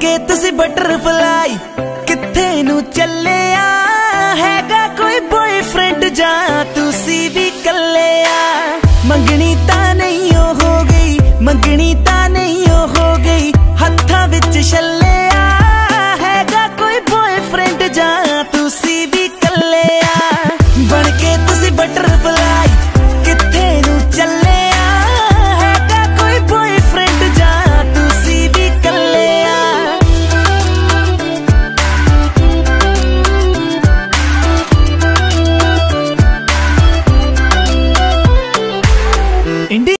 ਕਿ ਤੁਸੀਂ ਬਟਰਫਲਾਈ ਕਿੱਥੇ ਨੂੰ ਚੱਲਿਆ? ਹੈਗਾ ਕੋਈ ਬॉयਫ੍ਰੈਂਡ ਜਾਂ ਤੁਸੀਂ ਵੀ ਕੱਲਿਆ ਮੰਗਣੀ ਤਾਂ ਨਹੀਂ ਉਹ ਹੋ ਗਈ, ਮੰਗਣੀ ਤਾਂ ਨਹੀਂ ਉਹ ਹੋ ਗਈ, ਹੱਥਾਂ ਵਿੱਚ ਛੱਲਿਆ। ਹੈਗਾ ਕੋਈ ਬॉयਫ੍ਰੈਂਡ ਜਾਂ ਤੁਸੀਂ ਵੀ ਕੱਲਿਆ ਬਣ ਕੇ ਤੁਸੀਂ ਬਟਰ Indeed.